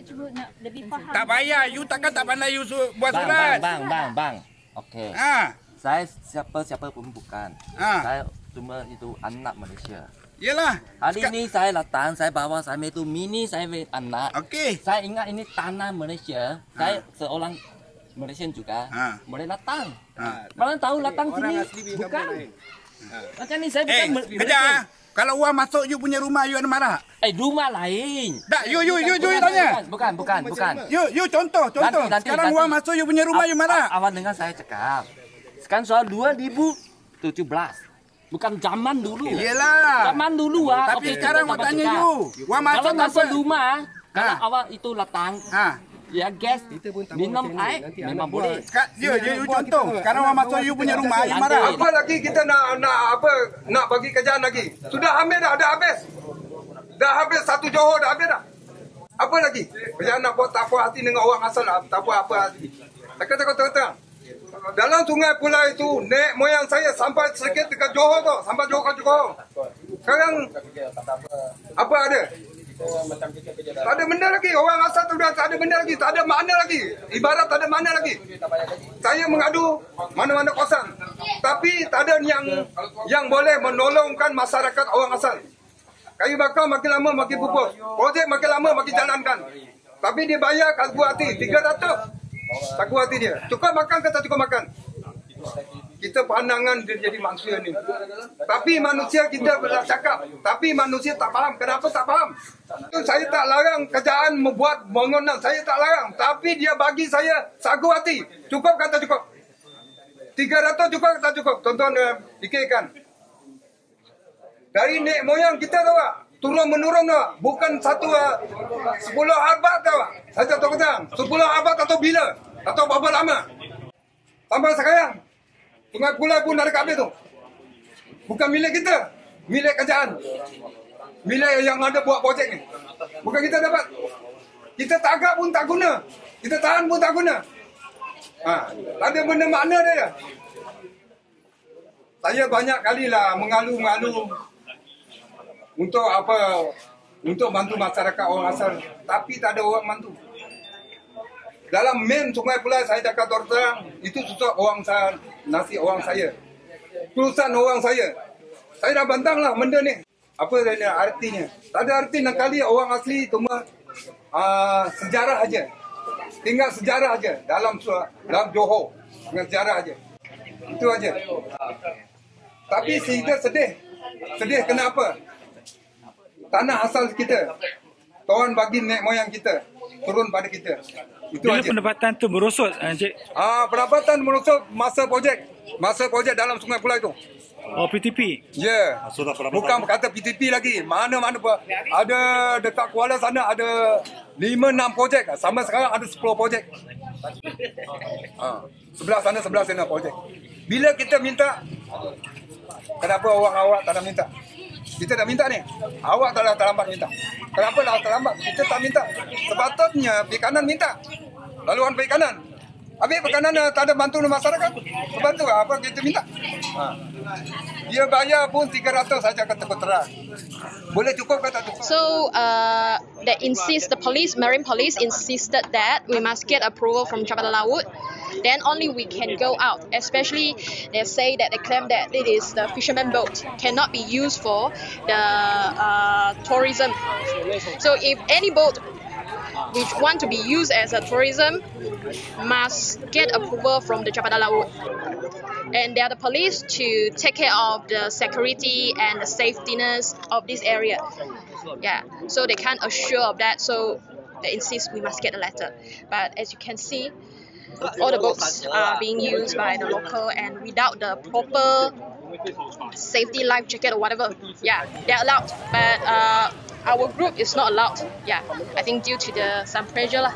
Ustaz cuba nak lebih faham. Tak payah. You takkan tak pandai you buat Bang, surat. bang, bang, bang, bang. Okey. Ha. Saya siapa-siapa pun bukan. Ha. Saya cuma itu anak Malaysia. Yelah. Hari ini saya datang, saya bawa saya itu mini saya anak. Okey. Saya ingat ini tanah Malaysia. Saya seorang Malaysian juga. Ha. Boleh datang. Ha. Malah tahu datang Orang sini bukan. lain. Macam ni saya Eh, bukan Mal- kejap ah. Kalau orang masuk you punya rumah, you ada marah? Eh, rumah lain. Tak, you, you, you, you, tanya. Bukan, bukan, bukan. You, you contoh, contoh. Nanti, nanti, Sekarang nanti. orang masuk you punya rumah, you marah. A- Awak dengar saya cakap. Sekarang soal 2017. Bukan zaman dulu. Yelah. Zaman dulu ah. Tapi Okey, sekarang kita awak tanya you. Orang masuk Kalau masuk rumah, kalau Ha. awak itu datang, Ha. ya gas, Kita pun tak minum air, Nanti memang boleh. buah. Sekarang, you, you, you contoh. Sekarang orang masuk you punya rumah, you marah. Apa lagi kita nak nak apa nak bagi kerjaan lagi? Sudah habis dah, dah habis. Dah habis satu Johor dah habis dah. Apa lagi? Jangan nak buat tak puas hati dengan orang asal. Tak puas apa hati. Tak kata kata kata. Dalam sungai pula itu, nek moyang saya sampai sedikit dekat Johor tu. Sampai Johor ke Johor. Sekarang, apa ada? Tak ada benda lagi. Orang asal tu dah tak ada benda lagi. Tak ada makna lagi. Ibarat tak ada makna lagi. Saya mengadu mana-mana kawasan. Tapi tak ada yang yang boleh menolongkan masyarakat orang asal. Kayu bakar makin lama makin pupus. Projek makin lama makin jalankan. Tapi dia bayar kat gua hati 300. Tak hati dia. Cukup makan ke tak cukup makan? Kita pandangan dia jadi manusia ni. Tapi manusia kita boleh cakap. Tapi manusia tak faham. Kenapa tak faham? Itu saya tak larang kerjaan membuat bangunan. Saya tak larang. Tapi dia bagi saya sagu hati. Cukup kata cukup. 300 cukup kata cukup. Tuan-tuan uh, fikirkan. Dari nek moyang kita tahu tak? Turun menurun tahu tak? Bukan satu uh, 10 abad tahu tak? Saya tahu kata 10 abad atau bila? Atau berapa lama? Sampai sekarang. Sungai Pulai pun ada kat tu. Bukan milik kita. Milik kerajaan. Milik yang ada buat projek ni. Bukan kita dapat. Kita tagak pun tak guna. Kita tahan pun tak guna. Ha, tak ada benda makna dia. Saya banyak kali lah mengalu-ngalu untuk apa untuk bantu masyarakat orang asal. Tapi tak ada orang bantu. Dalam main sungai pula saya cakap terus terang itu susah orang saya nasi orang saya. Tulisan orang saya. Saya dah bantang lah benda ni. Apa dia artinya? Tak ada arti nak kali orang asli cuma uh, sejarah aja. Tinggal sejarah aja. Dalam dalam Johor dengan sejarah aja. Itu aja. Tapi kita sedih. Sedih kenapa tanah asal kita Tuhan bagi nek moyang kita turun pada kita itu Bila aja pendapatan tu merosot, Encik? ah pendapatan merosot masa projek masa projek dalam sungai pulai itu Oh, PTP. Ya. Yeah. Bukan kata PTP lagi. Mana-mana pun. Ada dekat Kuala sana ada 5 6 projek. Sama sekarang ada 10 projek. Ha. Sebelah sana sebelah sana projek. Bila kita minta kenapa orang awak tak nak minta? Kita dah minta ni. Awak tak dah terlambat minta. Kenapa dah terlambat? Kita tak minta. Sepatutnya perikanan minta. Laluan perikanan. Habis perikanan eh, tak ada bantu masyarakat. Bantu apa kita minta? Ha. Dia bayar pun 300 saja kata terang. Boleh cukup ke tak cukup? So uh, they insist the police, marine police insisted that we must get approval from Jabal Laut. Then only we can go out. Especially they say that they claim that it is the fisherman boat cannot be used for the uh, tourism. So if any boat which want to be used as a tourism must get approval from the Jabal Laut and they are the police to take care of the security and the safetyness of this area. Yeah, so they can't assure of that. So they insist we must get a letter. But as you can see, all the boats are being used by the local, and without the proper safety life jacket or whatever, yeah, they're allowed. But uh, our group is not allowed. Yeah, I think due to the some pressure lah.